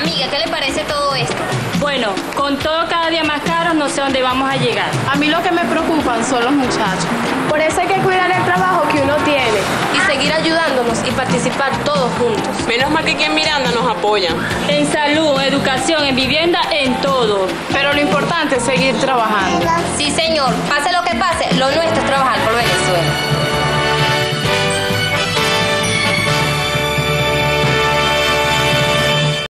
Amiga, ¿qué le parece todo esto? Bueno, con todo cada día más caro, no sé dónde vamos a llegar. A mí lo que me preocupan son los muchachos. Por eso hay que cuidar el trabajo que uno tiene. Y ah. seguir ayudándonos y participar todos juntos. Menos mal que aquí en Miranda nos apoyan. En salud, educación, en vivienda, en todo. Pero lo importante es seguir trabajando. Sí, señor. Pase lo que pase, lo nuestro es trabajar.